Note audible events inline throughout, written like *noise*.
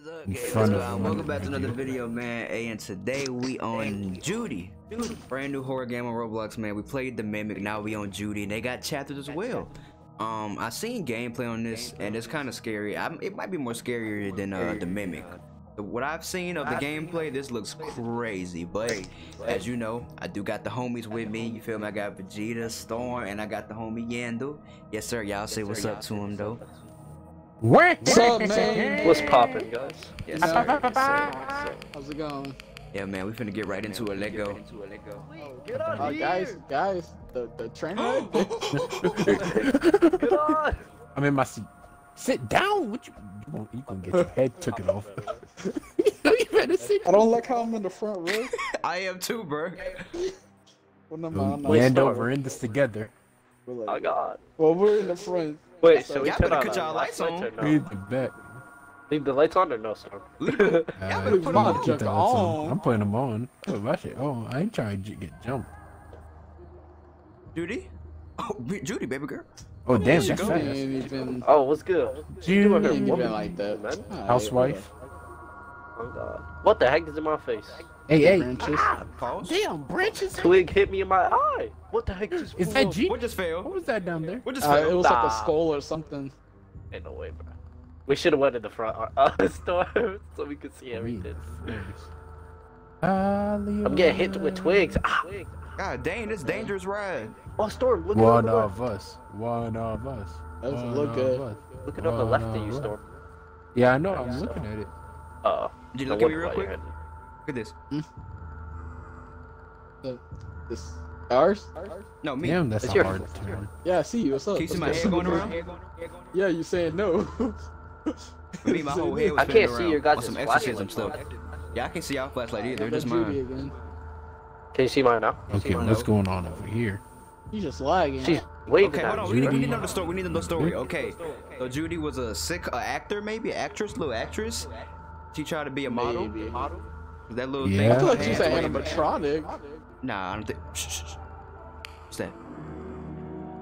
front of him. Welcome back to another video, man. Hey, and today we on Judy. Brand new horror game on Roblox, man. We played the Mimic, now we on Judy, and they got chapters as well. Um, I seen gameplay on this, and it's kind of scary. I, it might be more scarier than uh, the Mimic. What I've seen of the gameplay, this looks crazy. But as you know, I do got the homies with me. You feel me? I got Vegeta, Storm, and I got the homie Yandel. Yes, sir. Y'all say what's up to him though. What's up, man? What's poppin', guys? Yes, sir. Yes, sir. How's it going? Yeah, man. We finna get right into it. Let go. Get on Uh, here! guys, guys, the the train *gasps* ride. Get on! *laughs* I'm in my seat. Sit down. What you? You gonna, you gonna get your head took it off. *laughs* you better sit. I don't like how I'm in the front row. *laughs* I am too, bro. When I'm on, We end over in this together. we're Oh like, god. well, we're in the front. Wait, so we Y'all turn better on cut the y'all lights on. or no? Read the back. Leave the lights on or no, Storm? Better put I'm them on. keep the lights On. I'm putting them on. Oh, my shit on. I ain't trying to get jumped. Judy? Oh, Judy, baby girl. Oh damn, that's fast. Oh, what's good? Judy, we ain't even like that. man. Housewife. Oh god. What the heck is in my face? Hey, hey. Branches. Ah, Pause. damn, branches. Twig hit me in my eye! What the heck just Is that up? G? What just What failed? was that down there? What just Uh, it failed? was like a skull or something. Ain't no way, bro. We should have went in the front uh, *laughs* Storm *laughs* so we could see everything. I'm I'm getting hit with twigs. Ah. God dang, this dangerous ride. Oh, Storm, look One at over of us. One of us. That doesn't look good. us. Looking over One left of you. Storm. Yeah, I know. I'm looking at it. Uh, Did you look at me real quick? Look at this. This ours? No, me. Damn, that's It's a hard turn. Yeah, I see you. What's up? Can you see my What's head good? going around? Yeah, you saying no? *laughs* Me, my whole head was I can't spinning see around your guys' on some flashlight exorcism stuff. Yeah, I can see y'all flashlight either. That's Just Judy mine. again. Can you see mine now? Okay, what's going on over here? You just lagging. She's waving Okay, hold on. me. We, we need Judy. to know the story. We need to know the story. Okay. So Judy was a sick uh, actor, maybe actress, little actress. She tried to be a model. Maybe. Model. That little Yeah. thing. I with feel her like she's hands an waving. animatronic. Nah, I don't think. Shh, shh, shh. What's that?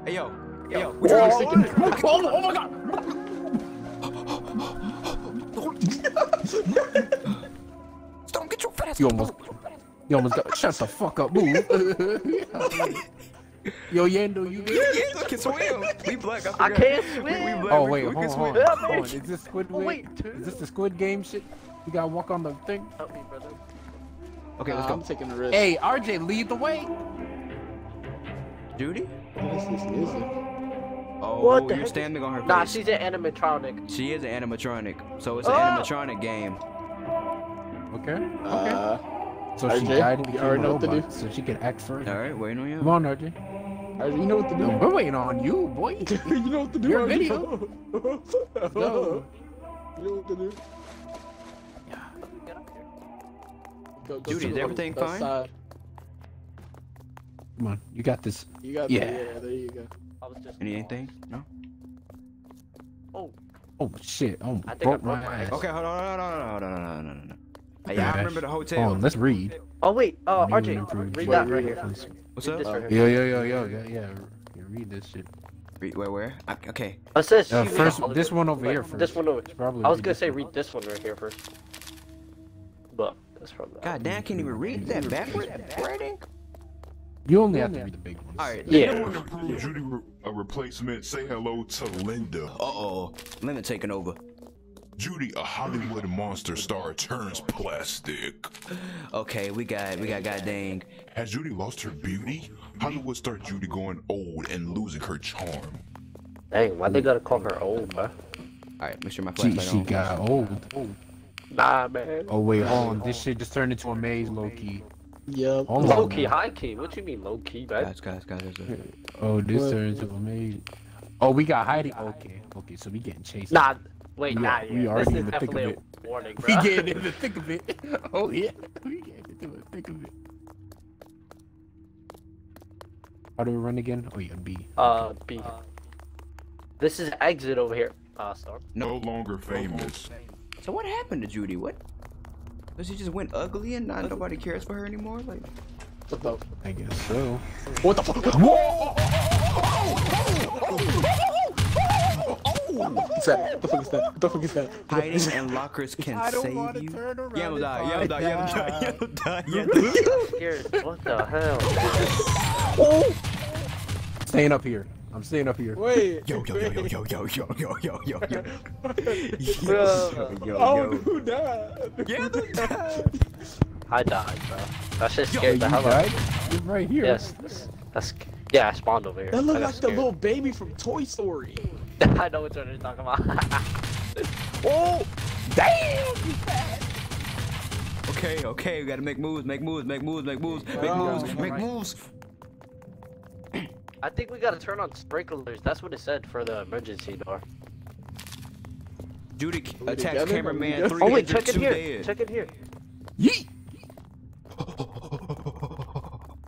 Hey yo. Hey yo. Which one is thinking? *laughs* Oh, oh, oh, oh my god! Don't get your fat ass. You almost, you almost got. Shut the fuck up, move. *laughs* *laughs* Yo, Yando, you good? Yeah, can swim. We black. I, I can't We, we swim. black. Oh wait, we hold can on, swim. hold on, hold on. Is this Squid Oh, Wait? wait. Is this the Squid Game shit? You gotta walk on the thing. Help me, brother. Okay, let's go. I'm taking the risk. Hey, RJ, lead the way. Judy. This is easy. Oh, What the you're heck? standing on her face. Nah, face. she's an animatronic. She is an animatronic, so it's an Oh! animatronic game. Okay. Okay. Uh, so she RJ, died and you became a know what to robot, so she can act first. All right, waiting on you. Come on, RJ. Alright, you know what to do. No, we're waiting on you, boy. *laughs* you know what to do. Your RJ. video. *laughs* You know what to do. Go, go Judy, to is the everything left fine? side. Come on, you got this. You got Yeah. yeah. yeah, there you go. I was just. Anything? No. Oh, Oh shit! Oh, I think broke I broke my my ass. Okay, hold on, hold on, hold on, hold on, hold on, hold on, hold on. Yeah, I remember the hotel. on, let's read. oh wait. Uh, RJ, improved read that right it. here. What's up? Uh. Yo, yo, yo, yo, yeah, yeah. yeah read this shit. Read- Where, where? I, okay. It says Uh, first, read this one over Wait, here first. This one over. It's probably I was gonna say one. read this one right here first. But that's from. God damn, I can't even read that backward writing. You only have to read the big ones. All right. Yeah. Judy re- a replacement. Say hello to Linda. Uh oh, Lemon taking over. Judy, a Hollywood monster star, turns plastic. Okay, we got, we got, god dang. Has Judy lost her beauty? Hollywood star Judy going old and losing her charm. Dang, why they gotta call her old, bro? All right, make sure my She, flashlight she on. got old. Nah, man. Oh wait, hold on. This shit just turned into a maze, Loki. key. Yep. Hold Low on. key, high key. What you mean low key, man? Guys, guys, guys, guys, guys. Oh, this What? turned into a maze. Oh, we got hiding. Okay, okay. So we getting chased. Nah, wait, We nah, are- yeah. we this already is in the thick of it. a warning, We bro. getting in the thick of it. *laughs* Oh yeah, we getting into the thick of it. How do we run again? Oh yeah, B. Uh, B. This is exit over here. Uh, Storm. No longer famous. So what happened to Judy? What? So she just went ugly and not nobody cares for her anymore? Like, What the? I guess so. What the fuck? oh, What's that? What the fuck is that? What the fuck is that? Hiding in lockers can I don't save wanna you. turn around Yeah, and. Yeah. Yeah. Yeah, I'm die. Yeah, I'm die. *laughs* What the hell? *laughs* Staying up here. I'm staying up here. Wait. Yo, yo, yo, yo, yo, yo, yo, yo, yo, yo, *laughs* yo. Bro. Yo, Oh, yo. who died? Yeah, the died. I died, bro. That shit Yo, Oh, scared the hell out of me. You're right here. Yes. That's, that's yeah. I spawned over here. That looked got like the little baby from Toy Story. I know which one you're talking about. *laughs* Oh, damn! Okay, okay, we gotta make moves, make moves, make moves, make moves, make Oh, moves, make moves. I think we gotta turn on sprinklers. That's what it said for the emergency door. Duty we attacks together? Cameraman together? three Oh wait, check it here. dead. Check it here. Yeet!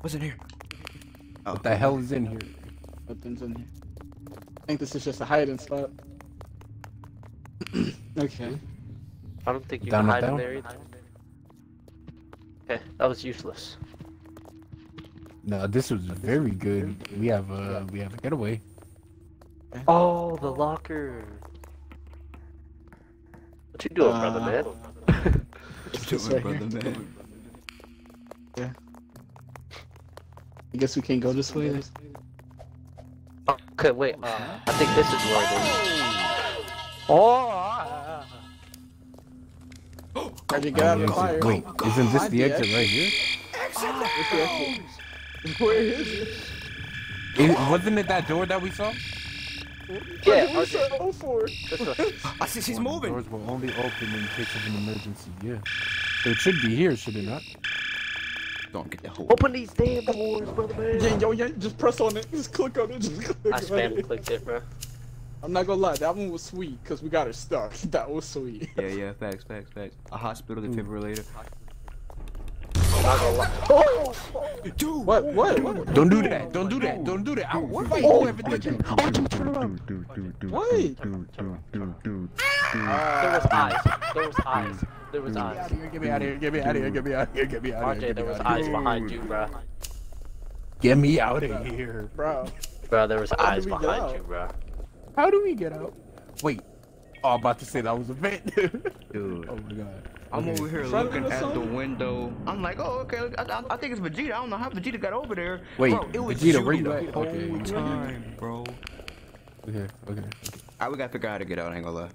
What's in here? Oh, What the hell is in here? Nothing's in here. I think this is just a hiding spot. *clears throat* okay. I don't think you Down, can not hide in down? there either. Okay, that was useless. No, this was very good. We have a we have a getaway. Oh, the locker. What you doing, brother Uh, *laughs* man? It's do this it, right brother, here. man. I guess we can't go this way. There's- Okay, wait. Uh, I think this is where it is. Oh. How'd you get out of the fire? Wait, isn't this the exit exit. right here? What's the exit? Where is it? It, wasn't it that door that we saw? Yeah, What's okay. that go for? This *laughs* way. I see she's One, the moving. Doors will only open in case of an emergency. Yeah. So it should be here, should it not? Don't get the hole. Open these damn doors, brother man. Yeah, yo, yeah, just press on it. *laughs* Just click on it. Just click I on spam it. clicked it, bro. I'm not gonna lie, that one was sweet because we got her stuck. *laughs* That was sweet. Yeah, yeah, facts, facts, facts. A hospital mm. defibrillator. I'm not. Dude, What? What? What? Don't do that. Don't do that. Don't do that. I will fight whoever did that. Wait. There was eyes. There was eyes. There was eyes. Get me out of here. Get me out of here. Get me out of here. Get me out of here. RJ, there was eyes behind you, bro. Get me out of here. Bro. Bro, there was eyes do we get behind you, bro. How do we get out? Wait. Oh, I'm about to say that was a vent. *laughs* dude. oh my god. I'm Okay. over here Front looking at the window. I'm like, oh, okay. I, I, I think it's Vegeta. I don't know how Vegeta got over there. Wait, bro, it was Vegeta, where Judy you the at? whole Okay, time, bro. Okay, okay. Alright, we gotta figure out how to get out. I ain't gonna lie.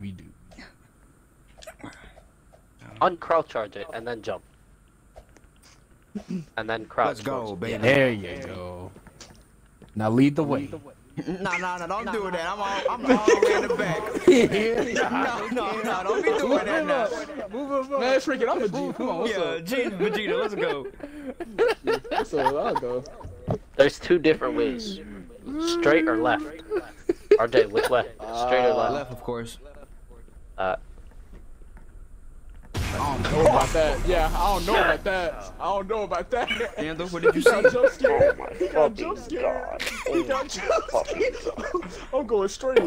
We do. *laughs* Uncrouch charge it and then jump. And then crouch. Let's go, towards- baby. There you go. Now lead the way. No, no, no, don't do that. I'm all, I'm all the way in the back. No, no, no, don't be doing that now. Move, move, move! Man, freaking, I'm a G. Come on, what's Yeah, up? G, Vegeta, let's go. What's up? I'll go. There's two different ways. Straight or left. RJ, which way? Straight or left? Left, of course. Uh, I don't know about that. Yeah, I don't know about that. I don't know about that. Andrew, what did you He got see? jump scared. He got jump scared. He got jump scared. *laughs* I'm going straight.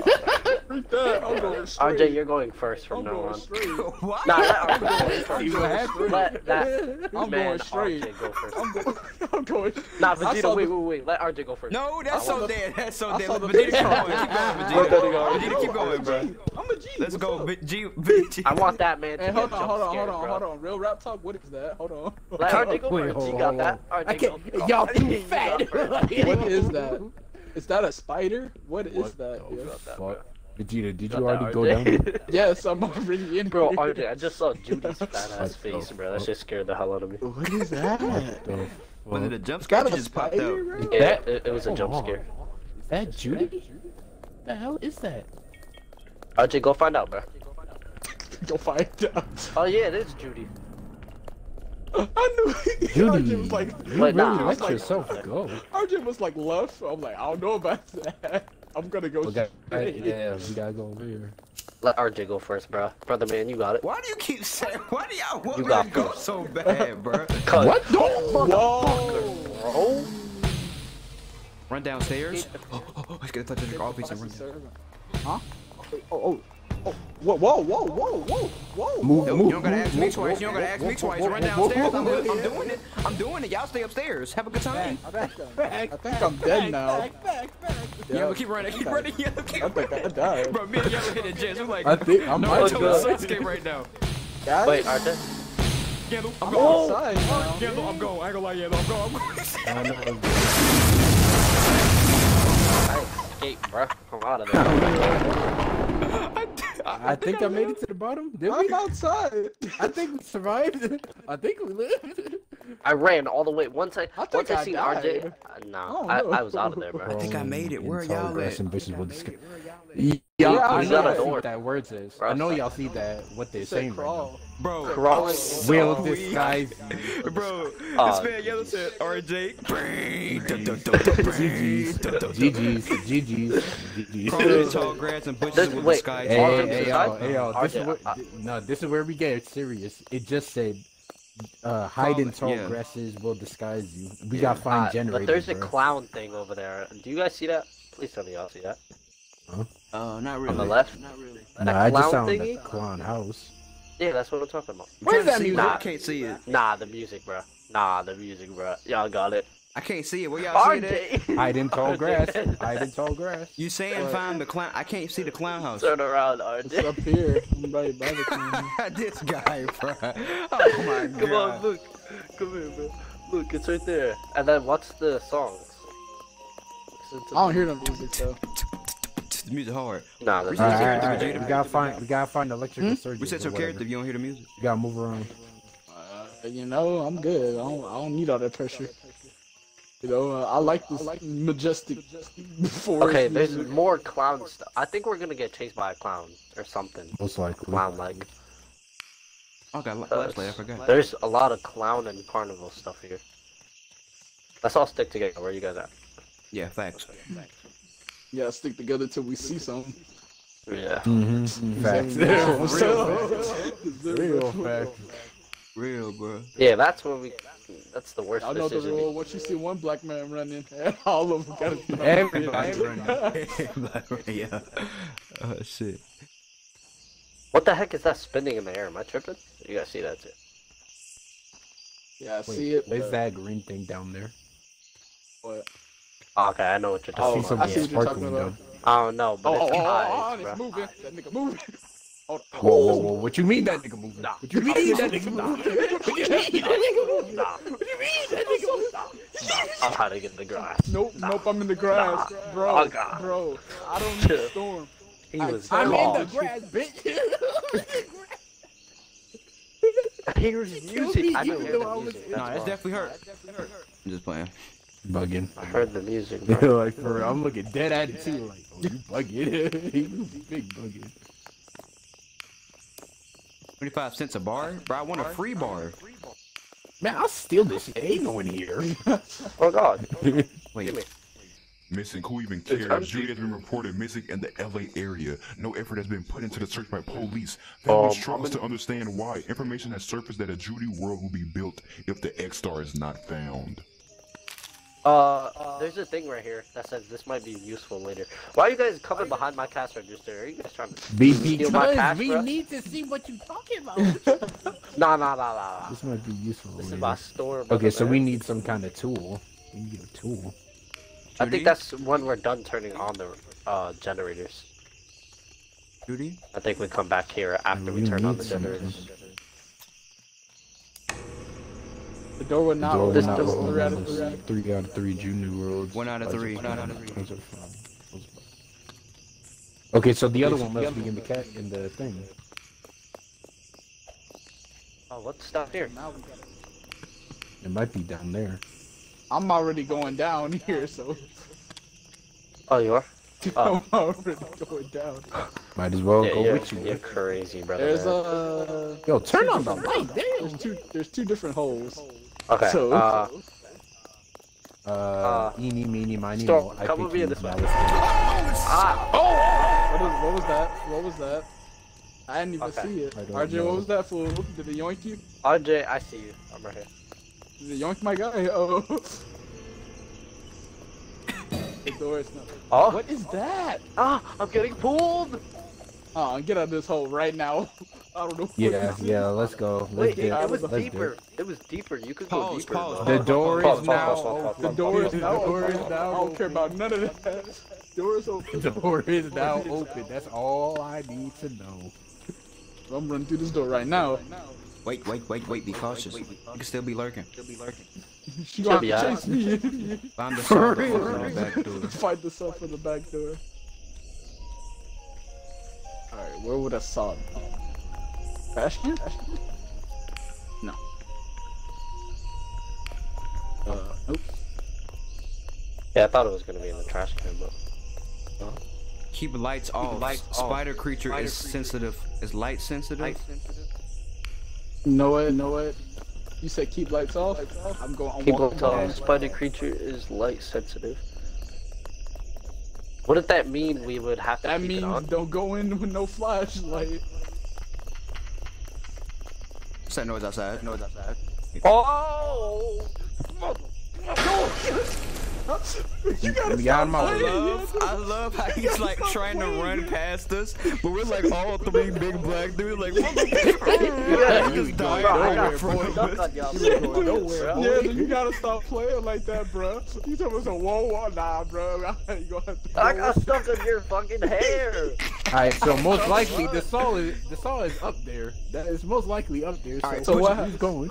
Freak that. I'm going straight. RJ, you're going first from I'm now going on. straight. What? Nah, let RJ go I'm first. *laughs* going straight. Let that I'm man going straight. RJ go first. I'm going. *laughs* I'm going. Nah, Vegeta, wait, wait, wait. Let RJ go first. No, that's so saw dead. That's so I dead. Let Vegeta keep video. going. Keep going, Vegeta. Vegeta keep going, bro. I'm a G. Let's go, up? Vegeta. I want that man to Hey, get hold jump on, hold on, scared, hold on, bro. hold on. Real rap talk. What is that? Hold on. Let RJ go Wait, first. hold on, got hold that. on. I can't. Y'all too *laughs* fat. *laughs* What is *laughs* that? Is that a spider? What is What that? the yo? fuck? Vegeta, did Got you that, already go down? Yes, I'm already in Bro, here. RJ, I just saw Judy's fat ass face, bro. That fuck? shit scared the hell out of me. What is that? The Was it a jump scare got that a just popped spider, out? Yeah, it, it was a jump scare. Is that Judy? The hell is that? RJ, go find out, bro. *laughs* Go find out. Oh yeah, it is Judy. I knew. *laughs* it. Judy, RJ was like, you But really nah, let like- yourself *laughs* go. RJ was like left. I'm like, I don't know about that. I'm gonna go Okay, straight. yeah, we gotta go over here. Let RJ go first, bro. Brother man, you got it. Why do you keep saying? Why do y'all want You me got to go first. so bad, bro? Cause What? Whoa! bro. Run downstairs. Oh, oh, *gasps* oh, he's gonna touch the all piece and run down. Huh? Oh, oh, oh. Oh. Whoa, whoa, whoa, whoa, whoa, whoa. Move, You move, don't gotta move, ask me move, twice. You don't gotta ask me twice. Run downstairs. I'm, I'm doing it. I'm doing it. Y'all stay upstairs. Have a good time. I think I'm, I think I'm dead now. Yellow, keep running, keep running, yellow, keep I think I died. Bro, me and yellow hit the jets. We're like, I think I no might one's have on the died. escape right now. Guys, Wait, are they? Yellow, I'm I'm going. outside now. Yellow, I'm going. I ain't gonna lie, yellow, I'm going. I'm going. I know. I escaped, bro. I'm out of there. *laughs* I think I made it to the bottom. Did we? I'm outside. I think we survived. I think we lived. I ran all the way. Once I, I think once I, I seen died. RJ, uh, I no, don't I. I was out of there, bro. I think I made it. Where are y'all at? Yeah, Yeah, I know at y'all see what that word says. Bro, I know y'all see that what they're Say saying right now. crawl. Bro, Crawling. Will so disguise weak. Bro, Uh, this man yellow said RJ. GG's, GG's, GG's, GG's. Crawling in tall grass and bushes This- with wait, the sky. Hey, All hey, of hey, them yo, aside? hey, yo, this is where, no, this is where we get serious. It just said, uh, hide in tall yeah. grasses will disguise you. We Yeah. gotta find Uh, generators. but there's a bro. clown thing over there. Do you guys see that? Please tell me y'all see that. Uh, not really. On the left? Not really. Nah, a I just clown sound thingy? like a clown house. Yeah, that's what I'm talking about. I'm Where's that music? but I can't see it. Nah, the music, bro. Nah, the music, bro. Y'all got it. I can't see it. Where y'all see it? at? RJ! *laughs* Hide in tall RJ. grass. Hide in tall grass. You saying find the clown? I can't see the clown house. Turn around, It's up here. I'm right by the clown. *laughs* this guy, bro. *laughs* Oh my god. Come on, look. Come here, bro. Look, it's right there. And then what's the songs? I don't hear the music though. The music hard. Nah, that's We All said right, some all right, character, all right. Jada. We gotta find. We gotta find electrical Hmm? surgeons. We said or some whatever. character. If you don't hear the music. You gotta move around. Uh, you know, I'm good. I don't, I don't need all that pressure. You know, uh, I like this like majestic forest. Okay, there's music. more clown stuff. I think we're gonna get chased by a clown or something. Most likely. Clown like. Oh, got a flashlight. I forgot. There's a lot of clown and carnival stuff here. Let's all stick together. Where you guys at? Yeah, facts. Yeah, stick together till we see something. Yeah. Mm-hmm. Facts. *laughs* Real, Real facts. Real, bro. Yeah, that's what we. That's the worst I know the rule. Once you see one black man running, *laughs* all of them gotta. Everybody's running. *laughs* yeah. Oh shit. What the heck is that spinning in the air? Am I tripping? You guys see that too? Yeah, I Wait, see it. There's but- that green thing down there. but- Oh, okay, I know what you're talking Oh, about. I see what you're talking about. down. I don't know, but Oh, oh, it's oh, oh, eyes, oh, oh bro. it's moving. That nigga moving. Hold on. Whoa, whoa, whoa! What you mean that nigga moving? Nah. What you mean that nigga moving? What you mean that nigga moving? Nah, What you mean that nigga moving? I'm hiding in the grass. Nope, nope, I'm in the grass. Nah. Bro, Oh, God. bro, I don't need a storm. He I- was I'm in the grass, bitch. Here's Kill music. me, I know know hear I the was- music. No, That's that's why. definitely hurt. I'm just playing. Bugging. I heard the music, *laughs* bro. like for real, I'm looking dead at it too. Like, oh, you bugging? *laughs* you big bugging. 25 cents a bar? Bro, I want a free bar. Man, I'll steal this shit. Ain't no one here. *laughs* Oh God. Wait. Give me. Missing who even cares? Judy has been reported missing in the LA area. No effort has been put into the search by police. Um, Family struggles I'm to understand why. Information has surfaced that a Judy world will be built if the X Star is not found. Uh, there's a thing right here that says this might be useful later. Why are you guys coming behind my cash register? Are you guys trying to Be- steal my because cash, we bro? need to see what you're talking about. *laughs* Nah, nah, nah, nah, nah. this might be useful. This is my store. Okay, so we need some kind of tool. We need a tool. I Judy? think that's when we're done turning on the uh, generators. Judy? I think we come back here after we We turn on need the something. generators. The door would not open. This not does- open. Three out of three. Three out of three junior worlds. One out of three. One out of three. Okay, so the other one must be in the cat in the thing. Oh, what's down here? Now we It might be down there. I'm already going down here, so Oh, you are? *laughs* Oh. I'm already going down. Might as well yeah, go you're, with you. you're crazy, brother. There's man. a Yo, turn on the light. there's two there's two different holes. Okay. So uh, Uh, Uh, eeny, meeny, miny, Storm, mo. Come over here me you, this way. now let's go. ah, what, is, what was that? What was that? I didn't even Okay. see it. I RJ, know. what was that fool? Did it yoink you? RJ, I see you. I'm right here. Did it yoink my guy? *laughs* Oh. the door is not. Oh, What is that? ah, I'm getting pulled. Oh, get out of this hole right now. *laughs* I don't know. Yeah, yeah, let's go. Let's Wait, do it, it. it was Let's deeper. it. It was deeper. You could go Pause, deeper. pause. bro. The door Pause, is pause, now pause, pause, pause. The door pause. is now. The door is now I don't care about none of that. Door's open. The *laughs* door is now open. That's all I need to know. I'm running through this door right now. Wait, wait, wait, wait. Be cautious. You can still be lurking. She *laughs* gonna be have to chase me. Find the For side real. the back door. Fight this up for the back door. Alright, where would I saw it? Trash can? No. Uh, nope. Yeah, I thought it was gonna be in the trash can, but. Keep lights off. lights off. Spider creature Spider is creature. sensitive. Is light sensitive? Know it, know it. You said keep lights off? I'm going I'm Keep lights off. down. Spider creature is light sensitive. Wouldn't that mean we would have to That keep means it on? don't go in with no flashlight. What's that noise outside? Noise outside. Oh! You gotta We got him stop out. playing. love, I love how he's like trying to run past us, but we're like *laughs* all three big black dudes, like Yeah, he just Bro, died Bro, I right got in front of us. *laughs* on y'all. You nowhere, boy. Yeah, then you gotta stop playing like that, bro. You talking about some whoa, whoa, nah, bro. *laughs* you gonna have to I got stuck in your fucking hair. Alright, so most likely the saw is the saw is up there. That is most likely up there. Alright, so push what it, going.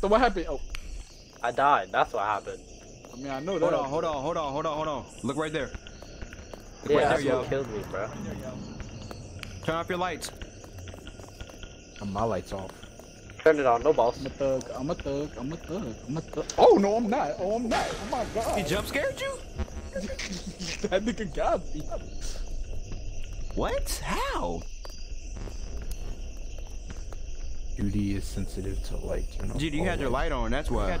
So what happened? Oh, I died. That's what happened. I mean, I know that. Hold on, hold on, hold on, hold on, hold on. Look right there. Look Yeah, right that's there, what yo. killed me, bro. Turn off your lights. Oh, my lights off. Turn it on, no balls. I'm a thug. I'm a thug. I'm a thug. I'm a thug. Oh no, I'm not. Oh, I'm not. Oh my He god. jump scared you? *laughs* that nigga got me. What? How? Judy is sensitive to light. Turn off Dude, you all had your light on. That's why.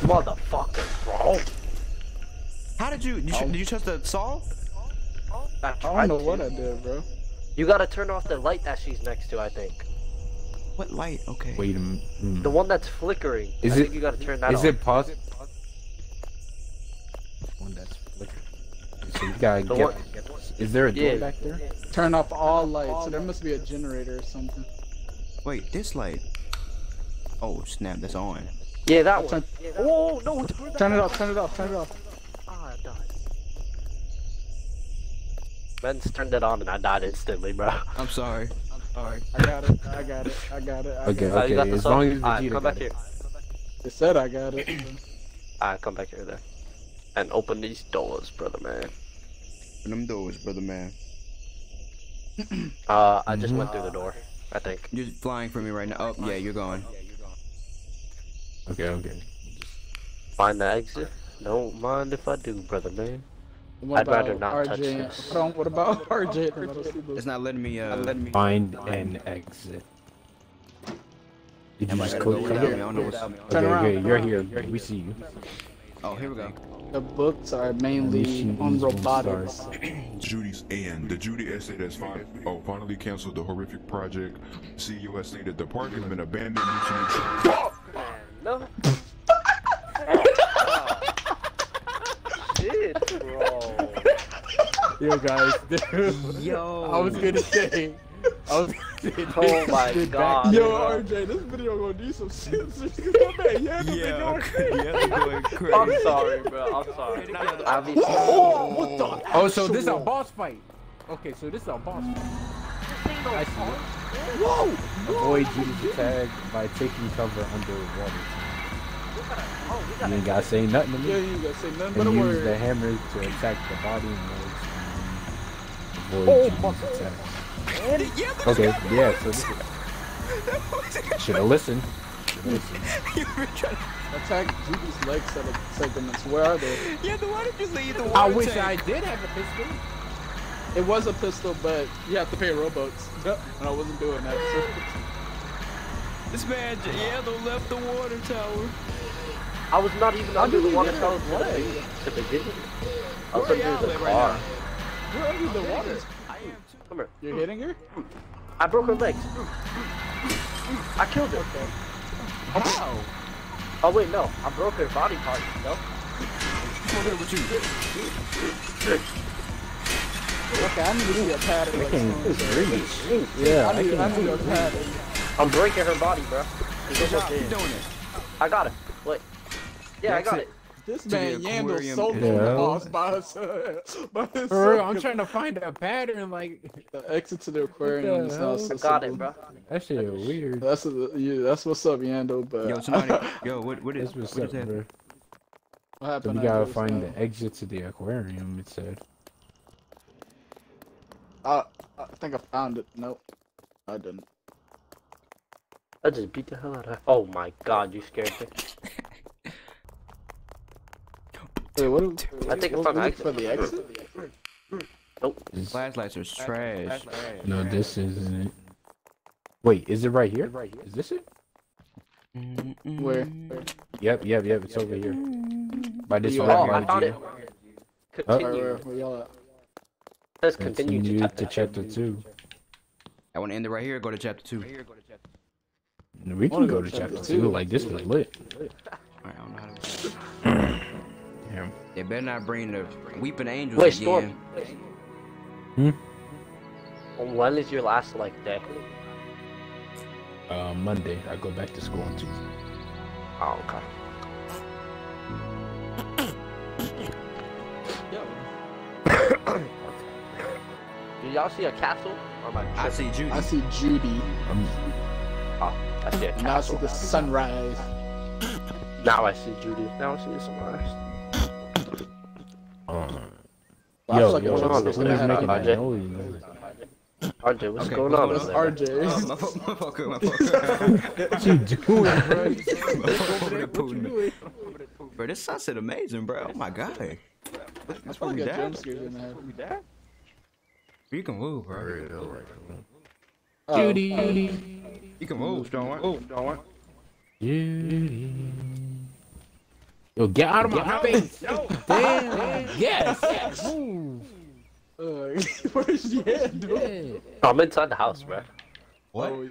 Motherfucker, bro. How did you? you sh- did you touch the saw? I I don't know to. what I did, bro. You gotta turn off the light that she's next to, I think. What light? Okay. Wait a minute. Hmm. The one that's flickering. Is I it- think you gotta turn that Is off. it possible? One that's flickering. So you gotta The get, one- Is there a door Yeah. back there? Turn off all lights. So there must be a generator or something. Wait, this light. Oh snap! That's on. Yeah, that one. Turn, Oh, no, turn, that turn it off. Turn it off. Turn it off. Ah, I died. Ben's turned it on and I died instantly, bro. I'm sorry. I'm sorry. I got it. I got it. I got it. I Okay, got Uh, it. okay. As sub? long as Alright, Vegeta come got back it. here. It said I got it. Alright, come back here then. And open these doors, brother man. Open them doors, brother man. Uh, I just went through the door, I think. You're flying for me right now. Oh yeah, you're going. Okay, okay. Find the exit. Don't mind if I do, brother man. What I'd rather about not touch RJ? this. Hold on, what about RJ? Let us see It's not letting me. Uh, letting me. Find an exit. Did you just gonna click go from without me? I here? don't know what's. Turn Okay, around. okay, you're here. We see you. Oh, here we go. The books are mainly on is robotics. *clears throat* Judy's and the Judy essay that's fin- oh, finally canceled the horrific project. CEO has stated the park has been abandoned due to No. Shit, bro. Yo, guys. dude. Yo. I was gonna say. I was gonna say. Oh *laughs* my Get back God. Yo, here. RJ, this video gonna need some censoring. *laughs* Come man, yeah, this Yeah, going yeah, going crazy. I'm sorry, bro. I'm sorry. Obviously. Oh, what the? Oh, so this is a boss fight. Okay, so this is a boss fight. I see. Whoa! Avoid Judy's attack by taking cover underwater. We You ain't gotta say nothing to Yeah, me. you ain't gotta say nothing but a And use the hammer to attack the body and legs. Oh, Avoid fuck. Judy's attack. Yeah, Okay, at yeah, so this that. is. Should've listened. Should've *laughs* listened. You were trying to. Attack Judy's leg seg- segments. Where are they? Yeah, then why did you leave the water I wish tank? I did have a pistol. It was a pistol, but you have to pay rowboats. and I wasn't doing that. So. This man, j- Yellow left the water tower. I was not even under the water get tower her to begin with. I was Where under y'all the live right car. now? We're under the water. I am too. Come here. You're hitting her? I broke her legs. I killed her. Wow. Oh wait, no. I broke her body part. No. What's over with you? Okay, I need to see a pattern. Like, soon. Yeah, I I need, I can. need a pattern. I'm breaking her body, bro. Good job. Keep doing it. I got it. Wait. Yeah, I got it. This man Yandel aquarium. sold Yeah. the boss by himself. *laughs* By himself. For real, I'm trying to find a pattern. Like The exit to the aquarium is not so I got it, bro. that shit weird. That's a, yeah, that's what's up, Yando. But Yo, somebody. *laughs* Yo, what what is That's what's what up, is that? bro. what So happened? we gotta find this, the exit to the aquarium. It said. uh, I, I think I found it. Nope, I didn't. I just beat the hell out of her. Oh my god, you scared me. *laughs* Wait, what? do- I think I what- found the what- exit. for the exit. This- Flashlights are trash. no, this isn't it. Wait, is it right here? Is this it? Where? Yep, yep, yep. It's over here. By this You one Oh, I here, found G. it. Where, Continue. where, where y'all at? Let's continue, Continue to to chapter two. I want to end it right here. Go to chapter two. We can go to chapter two. Like this was lit. Alright, I don't know how to. *clears throat* Damn. They better not bring the weeping angels Wait, again. Storm. When is your last like day? Uh, Monday, I go back to school on Tuesday. Oh, okay. *coughs* Do y'all see a castle? Or am I I see Judy. I see Judy. Um, Oh, I see a And now I see castle. the sunrise. Now I see Judy. Now I see the sunrise. Um, I yo, like yo, one of on, who's making that RJ? noise? RJ, what's Okay, going what's on over there? RJ. Oh, my fault, my fault, my fault. *laughs* What you doing, bro? Over there What you doing? Bro, this sunset amazing, bro. Oh my god. I That's probably what we got jump dad. scares in there. You can move, bro. Oh, Judy. You can move, Strong. Oh, Judy. Yo, get out of my face! *laughs* Damn! Yes! yes. Move! Uh, where's she at, dude? Yeah. I'm inside the house, bro. What? Oh,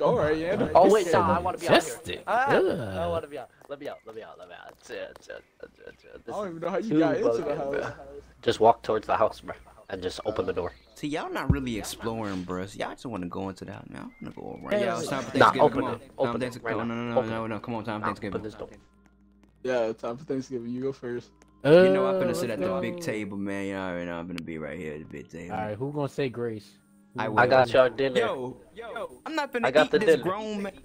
oh, all right, yeah. Oh wait, no, I want to be out here. Just it. Ah, I want to be out. Let me out. Let me out. Let me out. It's, it's, it's, it's, it's, I don't even know how you got into the house. bro. Just walk towards the house, bro, and just open the door. See, y'all not really exploring, bro. Y'all just want to go into that now. I'm gonna go around. Yeah, it's time for Nah, Thanksgiving. open come on. it. Time Open for it Thanksgiving. right no, now. no, no, Open no, it. no, Come on, time for Nah, Open Thanksgiving. this door. Yeah, time for Thanksgiving. You go first. You know I'm gonna uh, sit at the go. big table, man. You already know I'm gonna be right here at the big table. Alright, who gonna say grace? I will. I got grace? y'all dinner. Yo, yo, I'm not finna I got eat the this dinner. grown man. *laughs*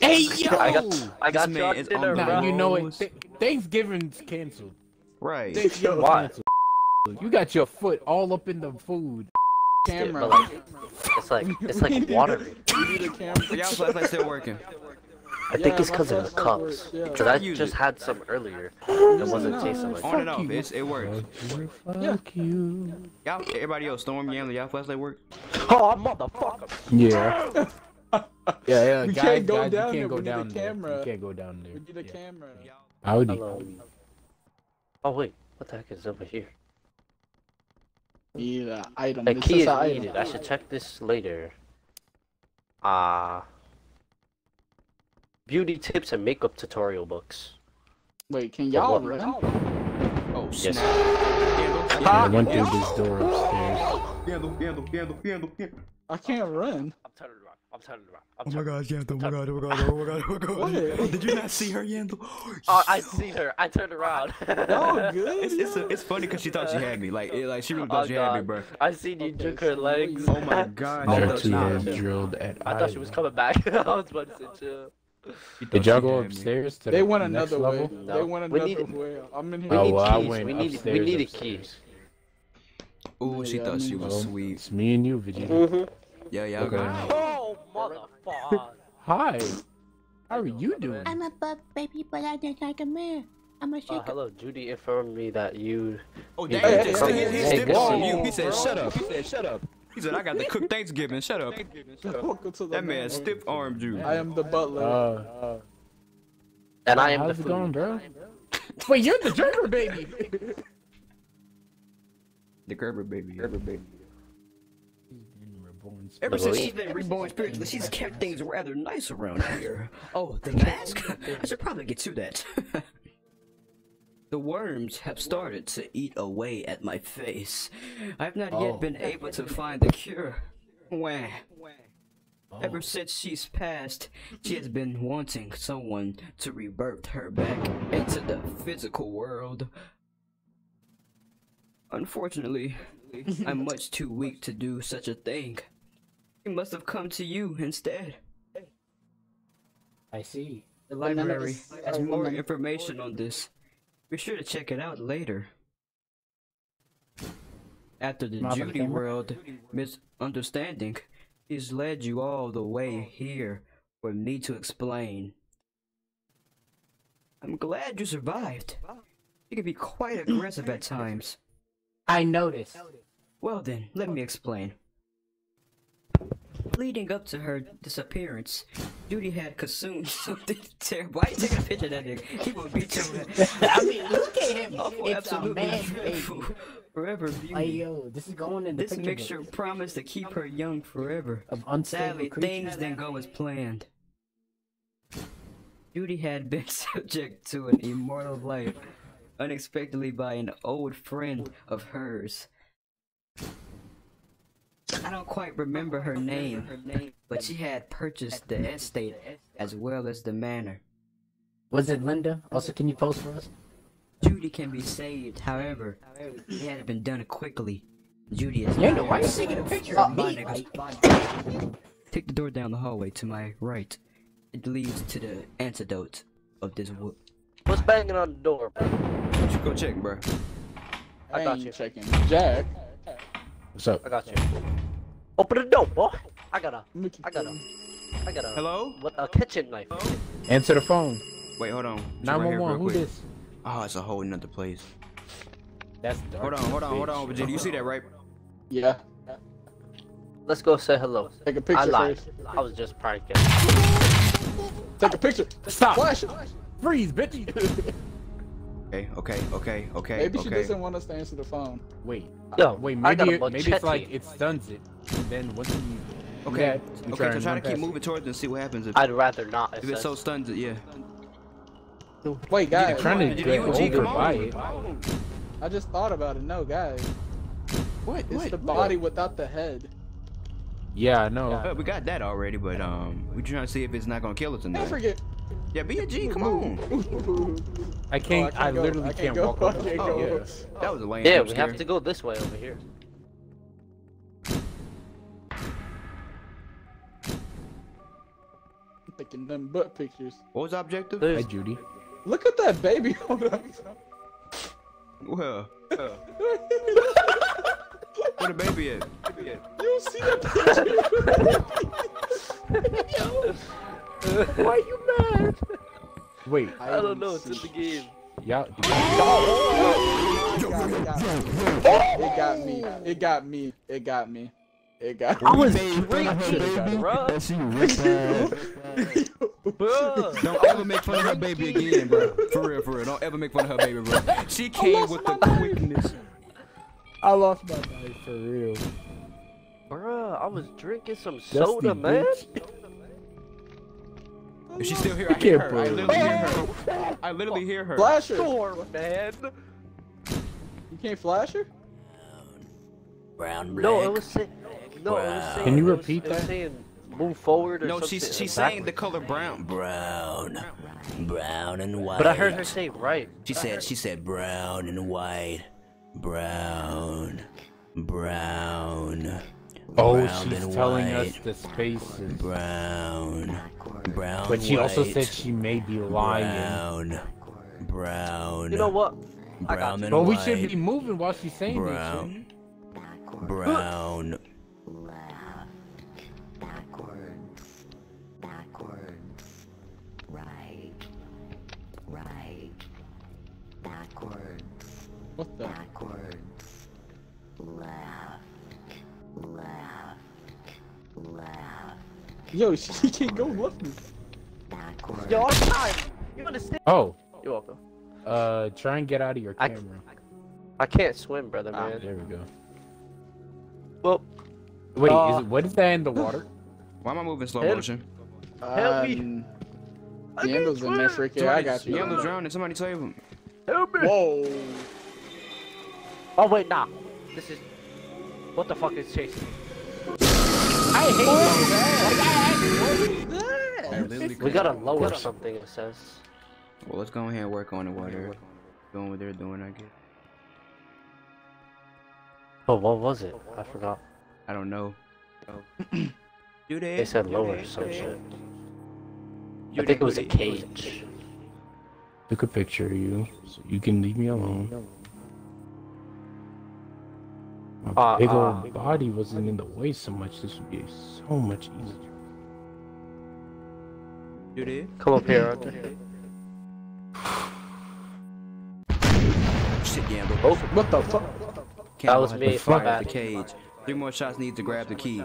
Hey, yo! I got, I got This y'all dinner, on Nah, bro. you know it. Th- Thanksgiving's canceled. Right. Thanksgiving's Why? canceled. You got your foot all up in the food. Camera. But like, it's like, it's like water. *laughs* You need a camera. Y'all flashlight still working. I think it's because of the flashlight cups. works, yeah. Because I just had some earlier. It wasn't tasting like. On and Fuck off. you. It's, it works. Fuck you, fuck you. Y'all, everybody else, Storm, Yamler, y'all flashlight work? *laughs* Oh, motherfucker! Yeah. *laughs* yeah, yeah. We guys, can't go guys, down you can't go we need a down there. camera. You can't go down there. We need a Yeah. camera. Howdy. Hello. Oh wait, what the heck is over here? Need an item. A This key is is an item. needed. I should check this later. Ah. Beauty tips and makeup tutorial books. Wait, can y'all run? Oh, oh, Yes. snap. I went through this door upstairs. I can't run. I'm turning around. I'm turning around. I'm Oh my turning gosh, Yandel, oh my god, oh my god, oh my god, oh my god. What? Oh, did you not see her, Yandel? Oh, I see her. I turned around. *laughs* No, *laughs* good. It's, it's, it's funny because she thought she had me. Like, it, like she really thought Oh, she had me, bro. I seen you jerk her legs. Oh my *laughs* god. Oh, There no, two drilled at I thought she was coming back. I was about to say chill. She thought Did y'all go upstairs to They the went next another way. level? No. They went We need- way. I'm in We here. Oh, need well, I keys. went we need we need a upstairs. key. Ooh, she Yeah, thought she was Well, sweet. It's me and you, Vegeta. Mm-hmm. Yeah, y'all Okay. Oh, motherfucker. Hi. How are you doing? I'm a bug baby, but I just like a man. I'm a Uh, hello, Judy informed me that you. Oh, Hey, damn, hey, he just hey, he, hey, he hey, stepped whoa, on you. He said, shut up. He said, shut up. He said, I got to cook Thanksgiving. Shut up. Welcome to the That man stiff armed you. I am the butler. Uh, And I am how's the it going, bro? *laughs* Wait, you're the Joker, baby. The Gerber baby. Gerber baby. Ever since since she's she's been reborn spiritually, she's kept things rather nice around here. Oh, the mask? I should probably get to that. *laughs* the worms have started to eat away at my face. I've not Oh. yet been able to find the cure. Wah. Ever oh. since she's passed, she has been wanting someone to rebirth her back into the physical world. Unfortunately, I'm *laughs* much too weak to do such a thing. She must have come to you instead. I see. The library has more information on this. Be sure to check it out later. After the Mother Judy. World misunderstanding, he's led you all the way here for me to explain. I'm glad you survived. You can be quite aggressive at times. I noticed. Well then, let me explain. Leading up to her disappearance, Judy had consumed *laughs* something terrible. Why you taking a picture of that nigga? He will beat your ass. I mean, look at him. Awful, It's a absolutely man, dreadful. baby. Forever beauty. yo, this is going in the This picture mixture book promised to keep her young forever. of unstable Sadly, things didn't go as planned. Judy had been *laughs* subject to an immortal life unexpectedly by an old friend of hers. I don't quite remember her name, but she had purchased the estate as well as the manor. Was it Linda? Also, can you post for us? Judy can be saved, however, it had been done quickly. Judy is Linda, now why you herself. taking a picture of me? Take the door down the hallway to my right. It leads to the antidote of this wood. What's banging on the door, bro? You go check, bro. I got you. checking. Jack. What's up? I got you. Open the door, boy. I got a, let I got a, going. I got a, Hello? what, a kitchen knife. Answer the phone. Wait, hold on. She's right Nine here one one. real Who quick. this? Oh, it's a whole nother place. That's dark. Hold on, hold on, hold on, Virginia. You see that, right? Yeah. Let's go say hello. Take a picture I lied. first. I was just pranking. Take a picture. Stop. Flash it. Freeze, bitch. *laughs* Okay, okay, okay, okay, Maybe she doesn't want us to answer the phone. Wait. Yo, Wait. Maybe it, maybe it's like it stuns it. And then once you. Okay, Yeah, okay, try so and try to keep past moving towards it and see what happens if, I'd rather not. if It it so stuns it, yeah. Wait, guys. Trying to get you and G over come by it. I just thought about it. No, guys. What? It's what? the body without the head. Yeah, I know. Uh, we got that already, but um, we trying to see if it's not gonna kill us in Don't forget. Yeah, be a G, come on. I oh, can't. Oh, I I, can't go. literally I can't, can't go. walk I over. can't Oh, go. yeah. That was a lame Yeah, we scare. have to go this way over here. I'm them butt pictures. What was the objective? Hi, There's, Judy. Look at that baby. *laughs* Hold on. Well, uh. *laughs* where the baby at? You see that picture? *laughs* *laughs* Why are you mad? Wait. I don't know. It's in the game. Y'all. It got me. It got me. It got me. It got me. I was Should've got it. *laughs* bro. Don't ever make fun of her baby again, bro. For real, for real. Don't ever make fun of her baby, bro. She came with the quickness. I lost my knife for real. Bruh, I was drinking some Dusty soda, man. Bitch. Is she still here? I You hear can't her. I believe literally hear her. I literally hear her. Flash her. Storm, man. You can't flash her? Brown No, it was saying. No, it was saying. Can you it was- repeat it was that? saying move forward or No, something. she's she's saying the color brown. brown, brown and white. But I heard her say right. She said she said brown and white, brown, brown. Oh, she's telling white, us the spaces. brown, brown. But she also said she may be lying. brown, brown. You know what? I got Brown you. and But we should be moving while she's saying this. brown, brown. Backward, backward, right, right, backward, What the? Yo, *laughs* she can't go left me. backward. Yo, I'm time. You understand? Oh, You're welcome. uh, try and get out of your I- camera. I can't swim, brother, Ah, man. there we go. Well, Wait, Uh, is it, what is that in the water? *laughs* Why am I moving slow Help. motion? Help me. Um, I can't in there, swim. freaking. I got you. Yellow's drowning. Somebody save him. help me. Whoa. Oh wait, nah. This is. What the fuck is chasing me? I hate We gotta lower something, it says. Well, let's go ahead and work on the water. they're doing what they're doing, I guess. Oh, what was it? I forgot. I don't know. *coughs* Do they? They said lower some shit. I think it was a cage. Took a picture of you, so you can leave me alone. My Uh, big uh. old body wasn't in the way so much. This would be so much easier. Do? Come up here, Arthur. *sighs* Shit, Gamble. Oh, What the fuck? That was me, to my fire the cage. Three more shots need to grab the key.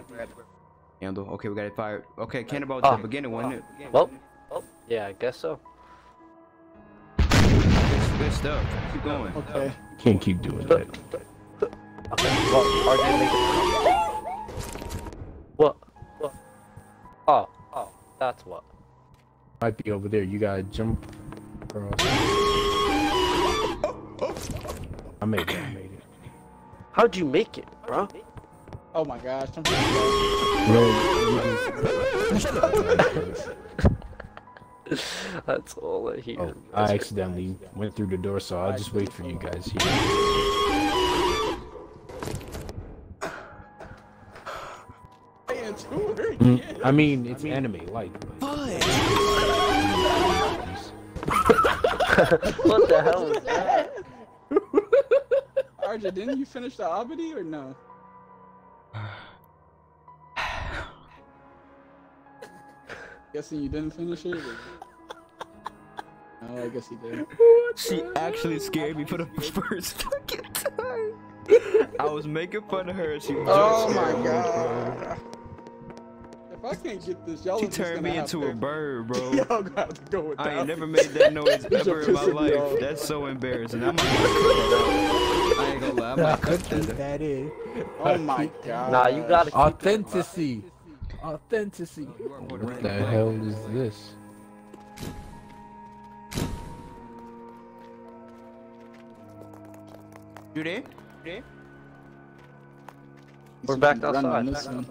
Handle. Okay, we got it fired. Okay, Cannonball Oh. the beginning, wasn't it? well, well, yeah, I guess so. Good, good stuff. Keep going. Okay. Can't keep doing that. Okay, well, RJ make. What? What? Oh, oh, that's what. Might be over there. You gotta jump across. I made it. I made it. How'd you make it, bro? Oh my gosh. I'm Bro, *laughs* That's all I hear. Oh, I accidentally went through the door, so I'll just wait for you guys here. Mm, I mean, it's anime, like. *laughs* what the hell was that? *laughs* RJ, didn't you finish the obity or no? *sighs* Guessing you didn't finish it? or- No, I guess you did. She actually scared me for the *laughs* first fucking time. I was making fun of her. and She Oh just my scared me, god. If I can't get this, y'all She turned me into to- a bird, bro. *laughs* Y'all gonna have to go with that. I ain't never made that noise *laughs* ever in my life. off. That's so embarrassing. I might cut that. I ain't gonna lie. I might cut that out. that in. Oh my god. Nah, you gotta keep. Authenticity. Authenticity. Oh, what the hell is this? You there? We're back Run on outside.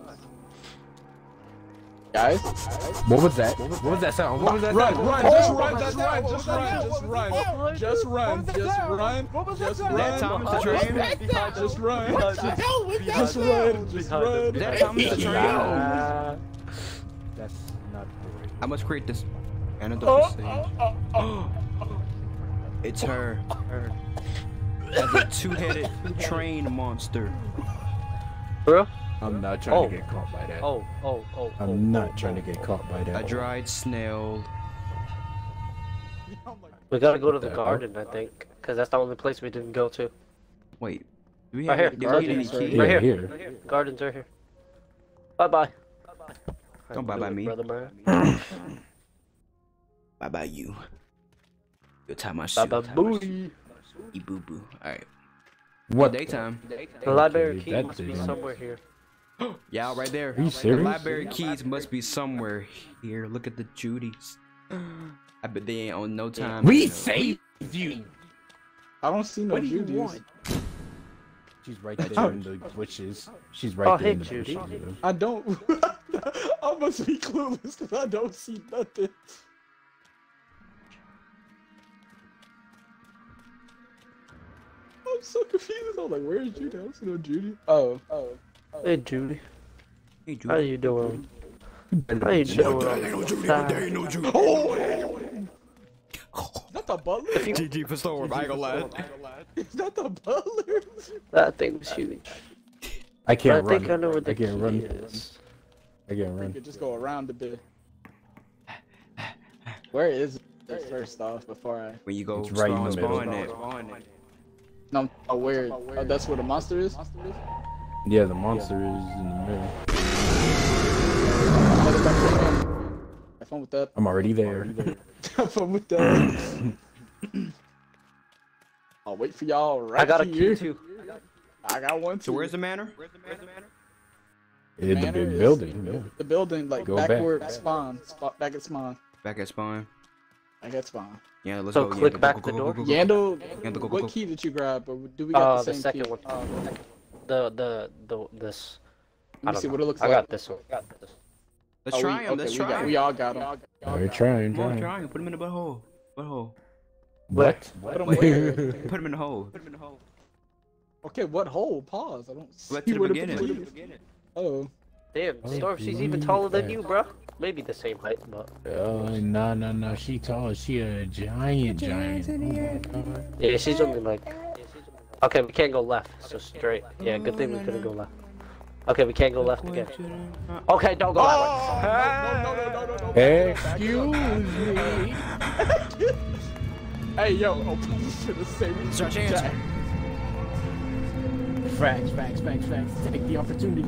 This one. Guys? What was that? What was that sound? What was that Run, sound? run, just run, just run, just run, just run, just run, just run, just That run, Thomas the Train? just run, just run, just run. that Thomas the Train? That's not the right. I must create this antidote Oh, for oh, oh, oh. It's her. *laughs* As a two-headed train monster. bro? I'm not trying Oh. to get caught by that. Oh, oh, oh. oh I'm oh, not oh, trying to oh, get oh. caught by that. A dried snail. *laughs* We gotta go to the the garden, I think, because that's the only place we didn't go to. Wait. Do we Right have here. did we get any Gardens, right keys? Yeah, Right here. here. Right here. Gardens are here. Bye bye. Don't bye-bye me. Brother man. *laughs* Bye bye you. Your time I Bye shoot. bye booey. Boo boo. Alright. What? Daytime. The library Okay, key that must be somewhere here. Yeah, right there. Are you The serious? library keys must be somewhere here. Look at the Judys. I bet they ain't on no time. We you saved you. I don't see no What do you Judy's. want? She's right there in the bushes. She's right Oh, there hey, in the Judy. bushes. I don't. *laughs* I must be clueless because I don't see nothing. I'm so confused. I'm like, where's Judy? I don't see no Judy. Oh, oh. Hey Judy, Hey, how you doing? How you doing? Judy, Oh! Is that the butler? GG for storm. I ain't gonna lie. Is that the butler? That thing was huge. I I can't run. I think I know where the I can't key run. is. I can't We run. could just go around a bit. Where is it first off before I? When you go It's right in the spawn, middle. spawn it. No, oh, where? Oh, that's where the monster is. Yeah, the monster is in the middle. Have fun with that. I'm already there. Have fun *laughs* with that. *coughs* I'll wait for y'all right I got a key too. I got one too. So where's the manor? In the Manor big building. Yeah. the building? Like Go back, back. where spawn, spot back at spawn. Back at spawn. Back at spawn. Yeah, let's So go. click Yandel. back Go, the go, door? go, go, go. Yandel, Yeah, go, go, what go. key did you grab? Or do we got Uh, the the same second key? one. The the the this. Let I me don't see know. what it looks I like. got this one. I Got this. Let's Oh, try we, him. okay, Let's we, try got, him. we all got him. We're trying, Come on, trying. try him. Put him in the butthole. Butthole. What? Put him where? Put him in the hole. Put him *laughs* in the hole. Okay, what hole? Pause. I don't see Back to the where beginning. beginning. Oh. Damn, Oh, Storm, she's even taller than you, bro. Maybe the same height, but Oh, no, no, no. She tall. She a giant, giant. Oh yeah, she's only like. Okay, we can't go left, so straight. Yeah, good thing we couldn't go left. Okay, we can't go left again. Okay, don't go Oh! that No, no, no, no, no, no. Excuse me. Hey, yo. Oh, should have said we Start should dancing. chat. Facts, facts, facts, facts. Take the opportunity.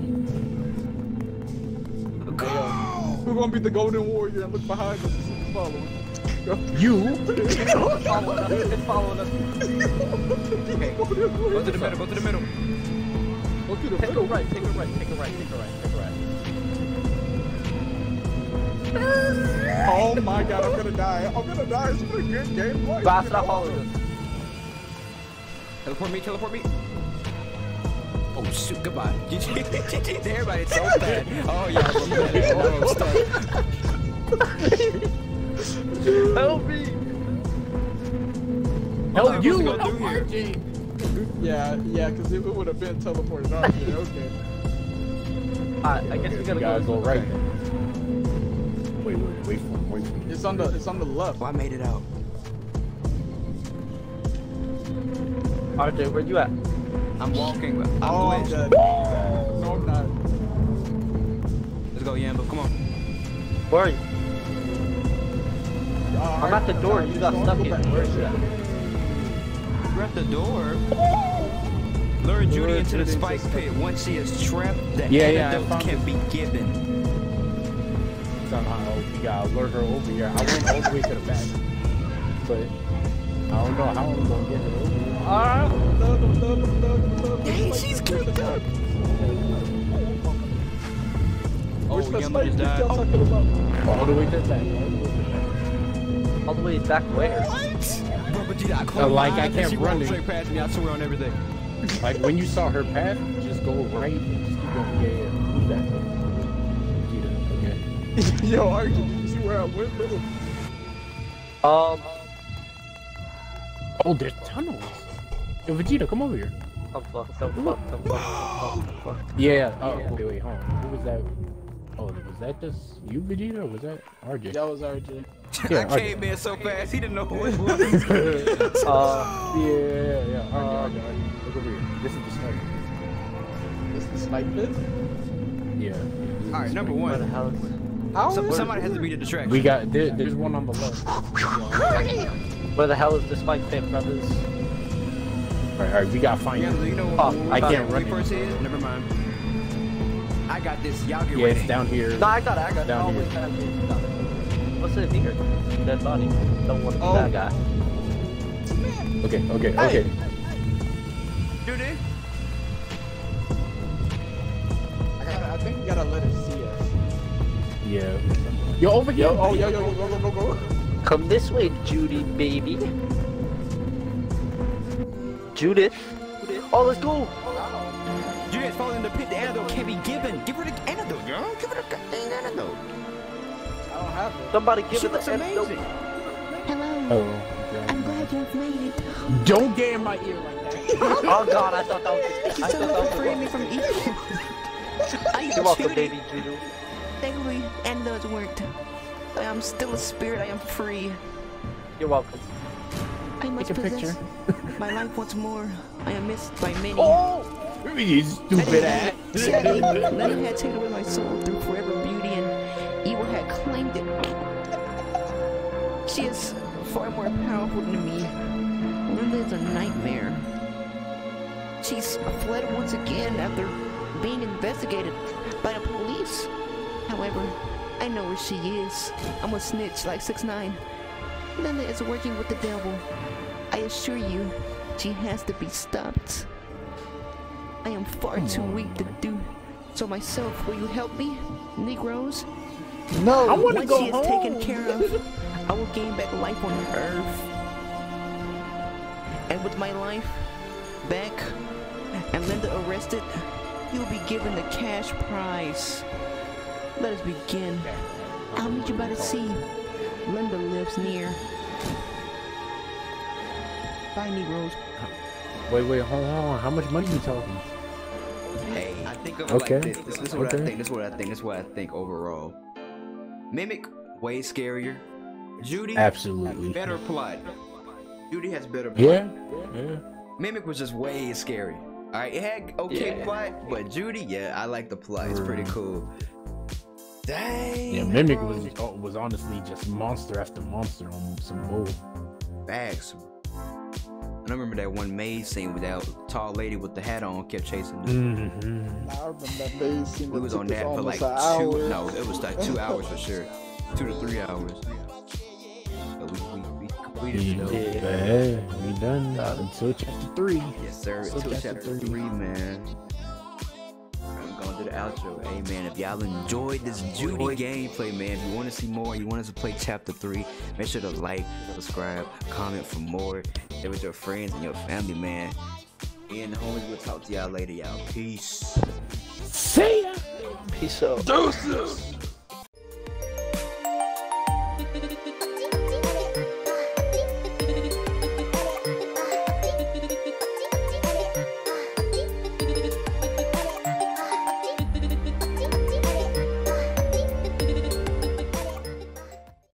Who's gonna be the golden warrior and look behind us and see who's following? You. Following us, it's following us. Okay. Go to the middle. Go to the middle. Go to the Take a middle. right, take a right, take a right, take a right, take a right. Oh my god, I'm gonna die. I'm gonna die. It's been a good game. Why is Boss, it stop following us. Teleport me. Teleport me. Oh shoot! Goodbye. GG. Everybody so bad. Oh yeah. I'm bad. Oh, I'm stuck. *laughs* Help me! Help What's you. gonna do here? Yeah, yeah, because it would have been teleported out here. Okay. Alright, I guess we We gotta gotta go. go right. Wait, wait, wait for him. Wait for him. It's on the it's on the left. Oh, I made it out. RJ, where you at? I'm walking. I'm Oh, I'm dead. No, I'm not. Let's go, Yamba. Come on. Where are you? Uh, I'm at the door, you got don't stuck in. Where is you at? We're at the door. Lure Judy into the spike pit. Once she is trapped, the Yeah, yeah, antidote found can be given. Somehow we gotta lure her over here. I went all the way to the back, but I don't know how I'm gonna get her over here. Ah. Dang, she's creeped up. Where's Oh, the Yamba spike just that died. y'all? All the way to the back. All the way back. All the where? Bro, but Gina, I closed Uh, like, I can't run rolled it. straight past me. I swear on everything. Like when you saw her path, just go right and just keep going. Yeah, yeah. Who's that? Vegeta. Okay. Yo, are you see where I went, little? Um, Oh, there's tunnels. Yo, Vegeta, come over here. I'm fucked, I'm fucked, I'm fucked, I'm fucked. Yeah. Oh, wait, wait, hold on. Who was that? Oh, was that just you, Vegeta, or was that RJ? That was RJ. *laughs* Yeah, I came in so fast, he didn't know who it *laughs* was. *laughs* Uh, Yeah, yeah, yeah. RJ, RJ, RJ. Look over here. This is the sniper. This is the spike pit? Yeah. All right, number sniper. where the one. hell is How Some, somebody has to be the distraction. We got there, there's one on the left. Where the hell is the spike pit, brothers? right, all right, we gotta find Yeah, it. you know Oh, I can't run it. first is? Never mind. I got this. Y'all get Yeah, ready. it's down here. No, I got it, I got it. Down Oh, here. wait, down here. Got it. What's in here? Dead body. Don't want to be Oh. that guy. Okay, okay, okay. Judy. Eh? I, gotta, I think you gotta let it see us. Yeah. Yo, over here. Yo, oh, yo, yo, yo, go, go, go, go. Come this way, Judy, baby. Judith. Oh, let's go. Judy has fallen in the pit. The antidote, girl. Give her the goddamn antidote. I don't have it. Somebody give She it looks the antidote. amazing. Hello. Oh. I'm glad you've made it. Don't get in my ear like that. *laughs* Oh god, I thought that was. Thank you so much that for was. freeing me from evil. I am You're welcome, Judy. baby Judy. Thankfully, antidotes worked. I am still a spirit. I am free. You're welcome. I must Take a possess picture. my life once more. I am missed by many. Oh! You stupid ass. Linda had taken away my soul through forever beauty, and evil had claimed it. She is far more powerful than me. Linda is a nightmare. She's fled once again after being investigated by the police. However, I know where she is. I'm a snitch like 6 9 Linda is working with the devil. I assure you, she has to be stopped. I am far too weak to do so myself. Will you help me, Negroes? No. I want to Once go she is home. taken care of, I will gain back life on Earth. And with my life back and Linda arrested, you'll be given the cash prize. Let us begin. I'll meet you by the sea. Linda lives near. Bye, Negroes. Wait, wait, hold on. How much money are you talking? Hey, I think of it Okay. like this. This, this is what I think. This is what I think. This is what I think overall. Mimic way scarier. Judy Absolutely. better plot. Judy has better plot. Yeah. Yeah. Mimic was just way scary. Alright, it had okay Yeah. plot, but Judy, yeah, I like the plot. It's pretty cool. Dang. Yeah, Mimic was oh, was honestly just monster after monster on some bull. Bags. I remember that one maze scene with that tall lady with the hat on kept chasing. them. Mm-hmm. I remember that maze scene. We was on that for like two. hour. No, it was like two hours for sure. Two to three hours. But we, we, we completed it though. Yeah, we done until chapter three. Yes, sir. So Until chapter chapter three. three, man. I'm going to the outro. Hey, man, if y'all enjoyed this Judy gameplay, man, if you want to see more, you want us to play chapter three, make sure to like, subscribe, comment for more. Share with your friends and your family, man. Me and the homies will talk to y'all later, y'all. Peace. See ya. Peace out. Deuces.